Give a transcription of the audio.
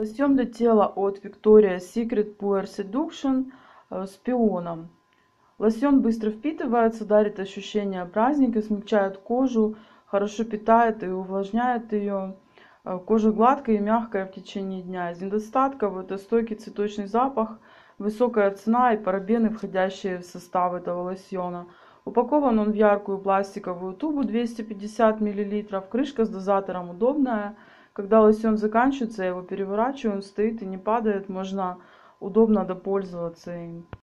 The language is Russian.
Лосьон для тела от Victoria's Secret Pure Seduction э, с пионом. Лосьон быстро впитывается, дарит ощущение праздника, смягчает кожу, хорошо питает и увлажняет ее. Э, кожа гладкая и мягкая в течение дня. Из недостатков это стойкий цветочный запах, высокая цена и парабены, входящие в состав этого лосьона. Упакован он в яркую пластиковую тубу 250 мл. Крышка с дозатором удобная. Когда лосьон заканчивается, я его переворачиваю, он стоит и не падает, можно удобно допользоваться им.